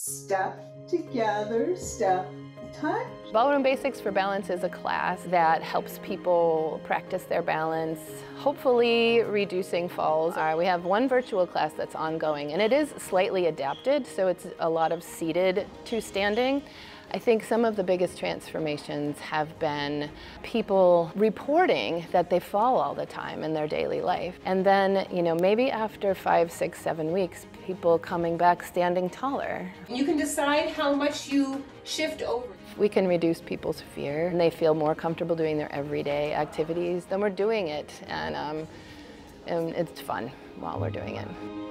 step together, step, touch. Ballroom Basics for Balance is a class that helps people practice their balance, hopefully reducing falls. Uh, we have one virtual class that's ongoing and it is slightly adapted, so it's a lot of seated to standing. I think some of the biggest transformations have been people reporting that they fall all the time in their daily life. And then, you know, maybe after five, six, seven weeks, people coming back standing taller. You can decide how much you shift over. We can reduce people's fear and they feel more comfortable doing their everyday activities. Then we're doing it and, um, and it's fun while we're doing it.